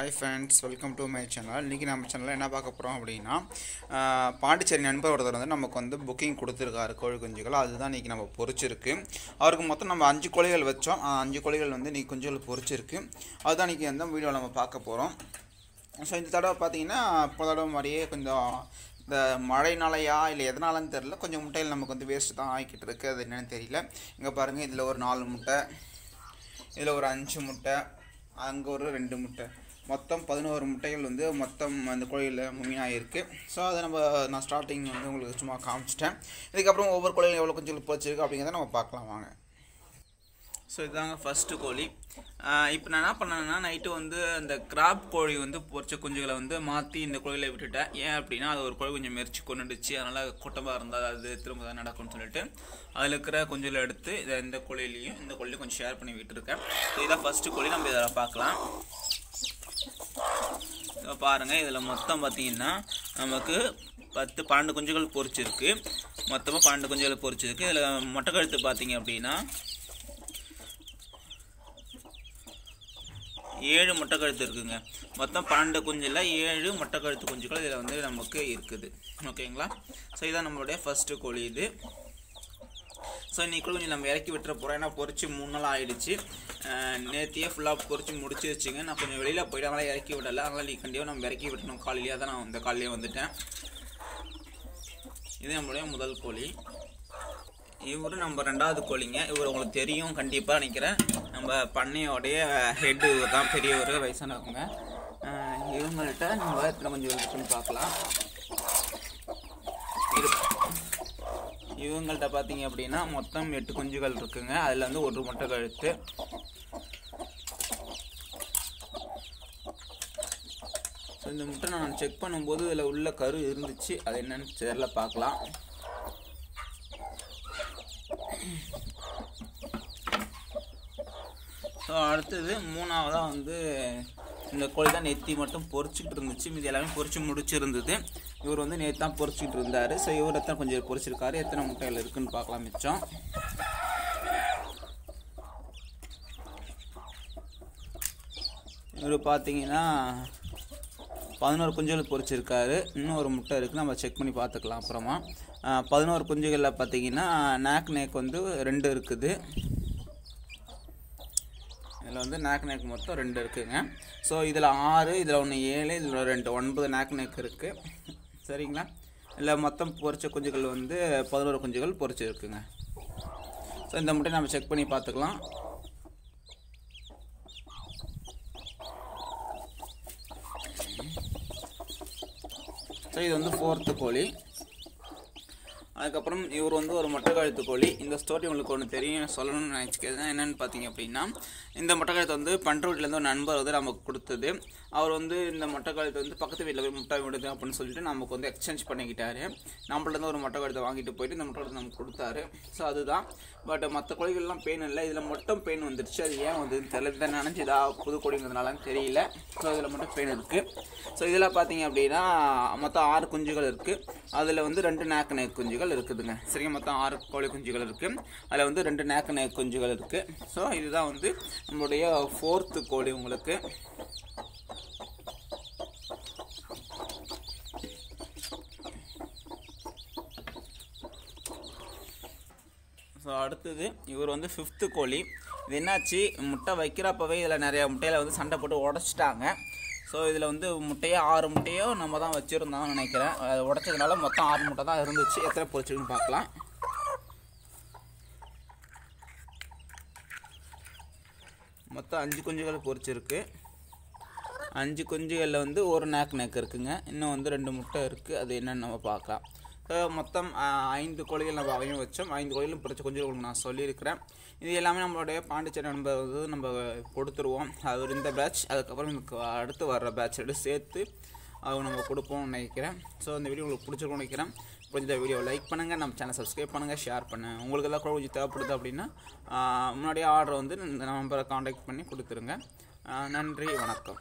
Hi friends welcome to my channel இன்றைக்கி நம்ம சேனலில் என்ன பார்க்க போகிறோம் அப்படின்னா பாண்டிச்சேரி நண்பர் ஒருத்தர் வந்து நமக்கு வந்து புக்கிங் கொடுத்துருக்காரு கோழி குஞ்சுகள் அதுதான் இன்றைக்கி நம்ம பொரிச்சிருக்கு அவருக்கு மொத்தம் நம்ம அஞ்சு கோழிகள் வச்சோம். அஞ்சு கோழிகள் வந்து இன்றைக்கி குஞ்சுகள் பொரிச்சிருக்கு அதுதான் இன்றைக்கி அந்த வீடியோவில் நம்ம பார்க்க போகிறோம் ஸோ இந்த தடவை பார்த்தீங்கன்னா இப்போ தடவை மாதிரியே கொஞ்சம் இந்த மழைனாலையா இல்லை எதனாலன்னு தெரில கொஞ்சம் முட்டைகள் நமக்கு வந்து வேஸ்ட்டு தான் ஆகிக்கிட்டு இருக்குது அது என்னென்னு தெரியல. இங்கே பாருங்கள் இதில் ஒரு நாலு முட்டை இதில் ஒரு அஞ்சு முட்டை அங்கே ஒரு ரெண்டு முட்டை. மொத்தம் பதினோரு முட்டைகள் வந்து மொத்தம் அந்த கோழியில் மும்மினாயிருக்கு ஸோ அதை நம்ம நான் ஸ்டார்டிங் வந்து உங்களுக்கு சும்மா காமிச்சிட்டேன். இதுக்கப்புறம் ஒவ்வொரு கோழியில் எவ்வளோ கொஞ்சம் போச்சிருக்கு அப்படிங்கிறத நம்ம பார்க்கலாம் வாங்க. ஸோ இதுதாங்க ஃபஸ்ட்டு கோழி. இப்போ நான் என்ன பண்ணேன்னா நைட்டு வந்து அந்த கிராப் கோழி வந்து பொரிச்ச குஞ்சுகளை வந்து மாற்றி இந்த கோழியில் விட்டுட்டேன். ஏன் அப்படின்னா அது ஒரு கோழி கொஞ்சம் மெரிச்சு கொண்டுடுச்சு. அதனால் கூட்டமாக இருந்தால் அது திரும்ப தான் நடக்கும்னு சொல்லிட்டு அதில் இருக்கிற குஞ்சுகளை எடுத்து இதை இந்த கோழிலையும் இந்த கோழிலையும் கொஞ்சம் ஷேர் பண்ணி விட்டுருக்கேன். ஸோ இதான் ஃபஸ்ட்டு கோழி. நம்ம இதில் பார்க்கலாம். பாருங்கள் இதில் மொத்தம் பார்த்திங்கன்னா நமக்கு பத்து பன்னெண்டு குஞ்சுகள் பொறிச்சிருக்கு. மொத்தமாக பன்னெண்டு குஞ்சுகள் பொரிச்சிருக்கு இதில் மொட்டை கழுத்து அப்படின்னா ஏழு மொட்டை கழுத்து இருக்குங்க. மொத்தம் பன்னெண்டு குஞ்சில் ஏழு மொட்டை கழுத்து குஞ்சுகள் இதில் வந்து நமக்கு இருக்குது. ஓகேங்களா? ஸோ இதான் நம்மளுடைய ஃபஸ்ட்டு கோழி இது. ஸோ இன்றைக்கி கொஞ்சம் நம்ம இறக்கி விட்டுற போகிறோம் ஏன்னா பொறிச்சு மூணு நாள் ஆயிடுச்சு. நேத்தியே ஃபுல்லாக பொறிச்சு முடிச்சு வச்சுங்க. நான் கொஞ்சம் வெளியில் போயிட்டு அதனால் இறக்கி விடலை. அதனால் நீ கண்டிப்பாக நம்ம இறக்கி விட்டணும் காலையிலேயே தான் நான் இந்த காலையிலே வந்துட்டேன். இது நம்மளுடைய முதல் கோழி. இவர் நம்ம ரெண்டாவது கோழிங்க. இவர் உங்களுக்கு தெரியும் கண்டிப்பாக நினைக்கிறேன். நம்ம பண்ணையோடைய ஹெட்டு தான் பெரியவர் வயசானவங்க. இவங்கள்ட்ட நம்ம கொஞ்சம் இருக்குன்னு பார்க்கலாம். இவங்கள்ட்ட பார்த்தீங்க அப்படின்னா மொத்தம் எட்டு குஞ்சுகள் இருக்குங்க. அதில் வந்து ஒரு முட்டை கழுத்து. ஸோ இந்த முட்டை நான் செக் பண்ணும்போது இதில் உள்ள கரு இருந்துச்சு. அது என்னன்னு தெரில பார்க்கலாம். ஸோ அடுத்தது மூணாவதாக வந்து இந்த கோழி தான் நெத்தி மட்டும் பொறிச்சிக்கிட்டு இருந்துச்சு. மீதி எல்லாமே பொறிச்சு முடிச்சிருந்தது. இவர் வந்து நேற்று தான் பொரிச்சிக்கிட்டு இருந்தார். ஸோ இவர் எத்தனை கொஞ்சம் பொரிச்சிருக்காரு எத்தனை முட்டைகள் இருக்குன்னு பார்க்கலாம் மிச்சம். இவர் பார்த்தீங்கன்னா பதினோரு குஞ்சுகள் பொரிச்சிருக்காரு இன்னும் ஒரு முட்டை இருக்குது நம்ம செக் பண்ணி பார்த்துக்கலாம் அப்புறமா. பதினோரு குஞ்சுகளில் பார்த்தீங்கன்னா நேக் நேக் வந்து ரெண்டு இருக்குது. இதில் வந்து நேக் நேக் மொத்தம் ரெண்டு இருக்குதுங்க ஸோ இதில் ஆறு இதில் ஒன்று ஏழு இதில் ரெண்டு. ஒன்பது நேக் நேக் இருக்குது சரிங்களா? இல்லை மொத்தம் பொறிச்ச குஞ்சுகள் வந்து பதினோரு குஞ்சுகள் பொரிச்சிருக்குங்க. ஸோ இந்த முட்டை நம்ம செக் பண்ணி பார்த்துக்கலாம் ஸோ இது வந்து ஃபோர்த்து கோழி. அதுக்கப்புறம் இவர் வந்து ஒரு மொட்டைக்கழுத்து கோழி. இந்த ஸ்டோரி உங்களுக்கு ஒன்று தெரியும் சொல்லணும்னு நினச்சிக்கிறது என்னென்னு பார்த்தீங்க அப்படின்னா இந்த மொட்டை கழுத்து வந்து பண்ற வீட்டிலேருந்து ஒரு நண்பர் வந்து நமக்கு கொடுத்தது. அவர் வந்து இந்த மொட்டை கழுத்து வந்து பக்கத்து வீட்டில் போய் முட்டை விடுது அப்படின்னு சொல்லிட்டு நமக்கு வந்து எக்ஸ்சேஞ்ச் பண்ணிக்கிட்டாரு. நம்மள்ட்ட ஒரு மொட்டை கழுத்தை வாங்கிட்டு போயிட்டு இந்த மொட்டை நமக்கு கொடுத்தாரு. ஸோ அதுதான். பட் மற்ற கோழிகள்லாம் பெயின் இல்லை. இதில் மட்டும் பெயின் வந்துருச்சு. அது ஏன் வந்து தெரியல. இதை நினச்சி புது கோழிங்கிறதுனாலன்னு தெரியல. ஸோ இதில் மட்டும் பெயின் இருக்குது ஸோ இதில் பார்த்தீங்க அப்படின்னா மொத்தம் ஆறு குஞ்சுகள் இருக்குது அதில் வந்து ரெண்டு நாக்கு நேக் குஞ்சுகள் இருக்குதுங்க. சரிங்க மொத்தம் ஆறு கோழி குஞ்சுகள் இருக்குது அதில் வந்து ரெண்டு நேக்க நேக் குஞ்சுகள் இருக்குது ஸோ இதுதான் வந்து நம்மளுடைய ஃபோர்த்து கோழி உங்களுக்கு. ஸோ அடுத்தது இவர் வந்து ஃபிஃப்த்து கோழி. இது என்னாச்சு? முட்டை வைக்கிறப்பவே இதில் நிறைய முட்டையில் வந்து சண்டை போட்டு உடச்சிட்டாங்க. ஸோ இதில் வந்து முட்டையோ ஆறு முட்டையோ நம்ம தான் வச்சுருந்தோம்னு நினைக்கிறேன். அதை உடச்சதுனால மொத்தம் ஆறு முட்டை தான் இருந்துச்சு. எத்தனை பொரிச்சிருக்குன்னு பார்க்கலாம். மொத்தம் அஞ்சு குஞ்சுகள் பொரிச்சிருக்கு. அஞ்சு குஞ்சுகளில் வந்து ஒரு நேக் நேக் இருக்குங்க. இன்னும் வந்து ரெண்டு முட்டை இருக்குது அது என்னென்னு நம்ம பார்க்கலாம். மொத்தம் ஐந்து கோழிகள் நம்ம அவையும் வச்சோம். ஐந்து கோழிகளும் பிடிச்ச கொஞ்சம் உங்களுக்கு நான் சொல்லியிருக்கிறேன். இது எல்லாமே நம்மளுடைய பாண்டிச்சேரி நண்பர் வந்து நம்ம கொடுத்துருவோம். அது இந்த பேட்ச் அதுக்கப்புறம் நமக்கு அடுத்து வர்ற எடுத்து சேர்த்து அவங்க நம்ம கொடுப்போம்னு நினைக்கிறேன். ஸோ இந்த வீடியோ உங்களுக்கு பிடிச்சிருக்கும்னு நினைக்கிறேன். கொஞ்சம் இந்த வீடியோ லைக் பண்ணுங்கள் நம்ம சேனல் சப்ஸ்கிரைப் பண்ணுங்கள் ஷேர் பண்ணுங்கள் உங்களுக்கு எல்லாம் கூட கொஞ்சம் தேவைப்படுது அப்படின்னா முன்னாடியே ஆர்டர் வந்து இந்த நம்பரை காண்டாக்ட் பண்ணி கொடுத்துருங்க. நன்றி. வணக்கம்.